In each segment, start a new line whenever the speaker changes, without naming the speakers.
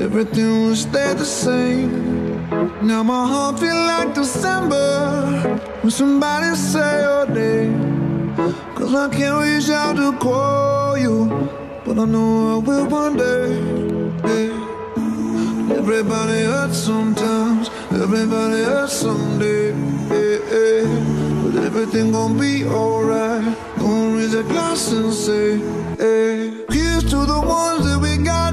everything would stay the same. Now my heart feel like December when somebody say your name. Cause I can't reach out to call you, but I know I will one day. Everybody hurts sometimes, everybody hurts someday. But everything gon' be alright. Gonna raise a glass and say, hey. Here's to the ones that we got.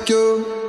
like you.